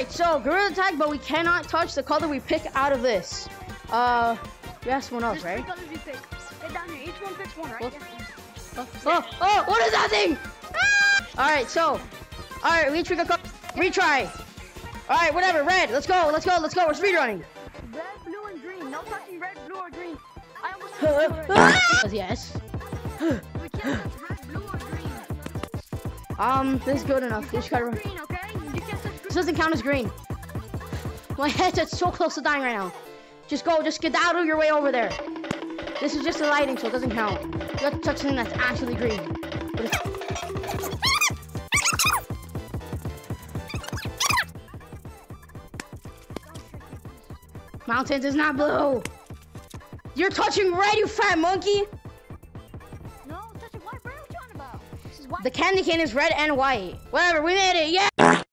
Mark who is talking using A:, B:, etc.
A: right, so gorilla tag, but we cannot touch the color we pick out of this. Uh, you asked one else,
B: Just
A: right?
B: pick colors you pick. Get down here. Each one picks one, right?
A: Oh.
B: Yeah.
A: Oh, oh, what is that thing? Ah! All right, so, all right, we each pick a color. Retry. All right, whatever. Red. Let's go. Let's go. Let's go. We're speedrunning.
B: Red, blue, and green. No touching red, blue, or green. I almost said blue
A: yes.
B: We can't touch red, blue, or green.
A: Um, this is good enough. This,
B: Can't
A: gotta,
B: touch green, okay?
A: This doesn't count as green. My headset's so close to dying right now. Just go. Just get out of your way over there. This is just the lighting, so it doesn't count. You have to touch something that's actually green. Mountains is not blue. You're touching red, you fat monkey.
B: No, touching white. What are you talking about? This is white.
A: The candy cane is red and white. Whatever, we made it. Yeah!